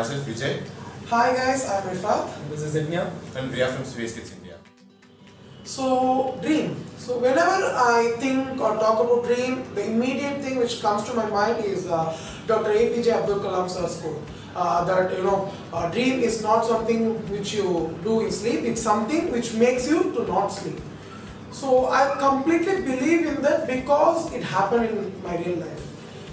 Myself Vijay Hi guys, I'm Rifat. This is Yajna. and we are from Space Kidz India. So, dream. So, whenever I think or talk about dream, the immediate thing which comes to my mind is uh, Dr. APJ Abdul Kalam sir's quote. Uh, that you know, uh, dream is not something which you do in sleep, it's something which makes you to not sleep. So, I completely believe in that because it happened in my real life.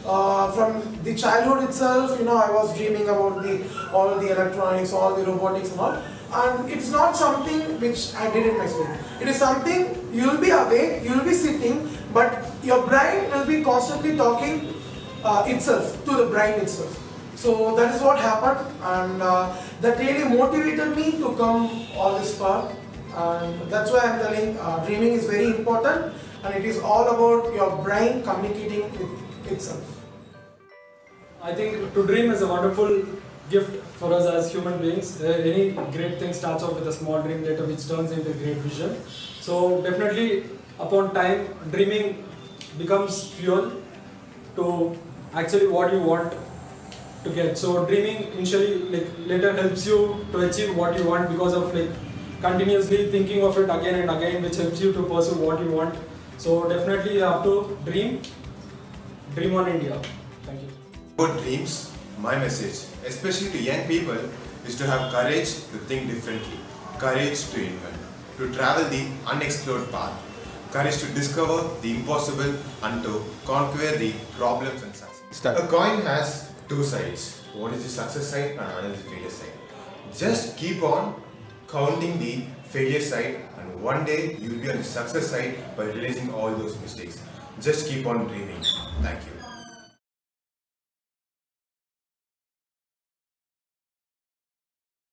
Uh, from the childhood itself, you know, I was dreaming about the all the electronics, all the robotics and all. And it's not something which I did in my sleep. It is something you'll be awake, you'll be sitting, but your brain will be constantly talking uh, itself to the brain itself. So that is what happened, and uh, that really motivated me to come all this far. And that's why I'm telling uh, dreaming is very important, and it is all about your brain communicating with itself. I think to dream is a wonderful gift for us as human beings. Uh, any great thing starts off with a small dream later which turns into a great vision. So definitely upon time dreaming becomes fuel to actually what you want to get. So dreaming initially like later helps you to achieve what you want because of like continuously thinking of it again and again which helps you to pursue what you want. So definitely you have to dream, dream on India. Thank you. About dreams, my message, especially to young people, is to have courage to think differently, courage to invent, to travel the unexplored path, courage to discover the impossible and to conquer the problems and success. A coin has two sides. One is the success side and another is the failure side. Just keep on counting the failure side and one day you will be on the success side by realizing all those mistakes. Just keep on dreaming. Thank you.